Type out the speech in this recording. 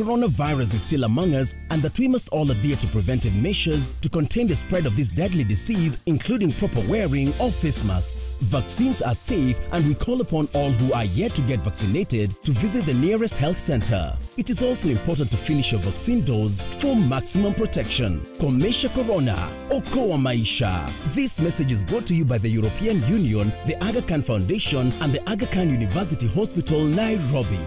coronavirus is still among us and that we must all adhere to preventive measures to contain the spread of this deadly disease, including proper wearing of face masks. Vaccines are safe and we call upon all who are yet to get vaccinated to visit the nearest health center. It is also important to finish your vaccine dose for maximum protection. Komesha Corona, Okoa Maisha. This message is brought to you by the European Union, the Aga Khan Foundation, and the Aga Khan University Hospital, Nairobi.